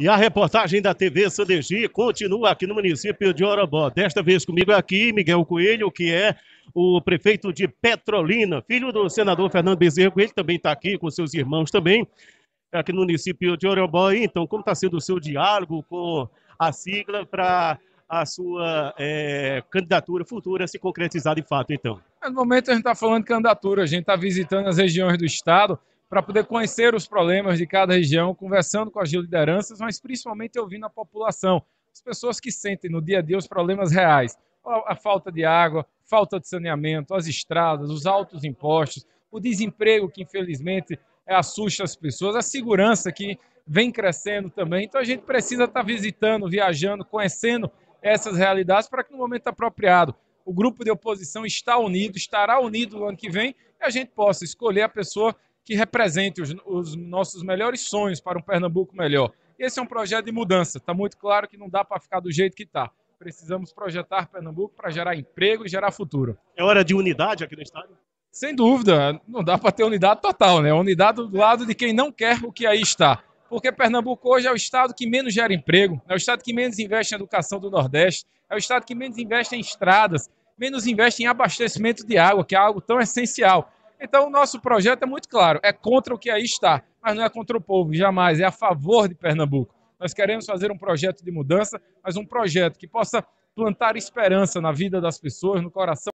E a reportagem da TV CDG continua aqui no município de Orobó. Desta vez comigo aqui, Miguel Coelho, que é o prefeito de Petrolina, filho do senador Fernando Bezerra. Ele também está aqui com seus irmãos também, aqui no município de Orobó. Então, como está sendo o seu diálogo com a sigla para a sua é, candidatura futura se concretizar de fato, então? No momento a gente está falando de candidatura, a gente está visitando as regiões do estado, para poder conhecer os problemas de cada região, conversando com as lideranças, mas principalmente ouvindo a população, as pessoas que sentem no dia a dia os problemas reais, a falta de água, falta de saneamento, as estradas, os altos impostos, o desemprego que infelizmente assusta as pessoas, a segurança que vem crescendo também. Então a gente precisa estar visitando, viajando, conhecendo essas realidades para que no momento apropriado o grupo de oposição está unido, estará unido no ano que vem e a gente possa escolher a pessoa que represente os, os nossos melhores sonhos para um Pernambuco melhor. Esse é um projeto de mudança. Está muito claro que não dá para ficar do jeito que está. Precisamos projetar Pernambuco para gerar emprego e gerar futuro. É hora de unidade aqui no estado? Sem dúvida, não dá para ter unidade total, né? Unidade do lado de quem não quer o que aí está. Porque Pernambuco hoje é o estado que menos gera emprego, é o estado que menos investe em educação do Nordeste, é o estado que menos investe em estradas, menos investe em abastecimento de água, que é algo tão essencial. Então, o nosso projeto é muito claro: é contra o que aí está, mas não é contra o povo, jamais, é a favor de Pernambuco. Nós queremos fazer um projeto de mudança, mas um projeto que possa plantar esperança na vida das pessoas, no coração.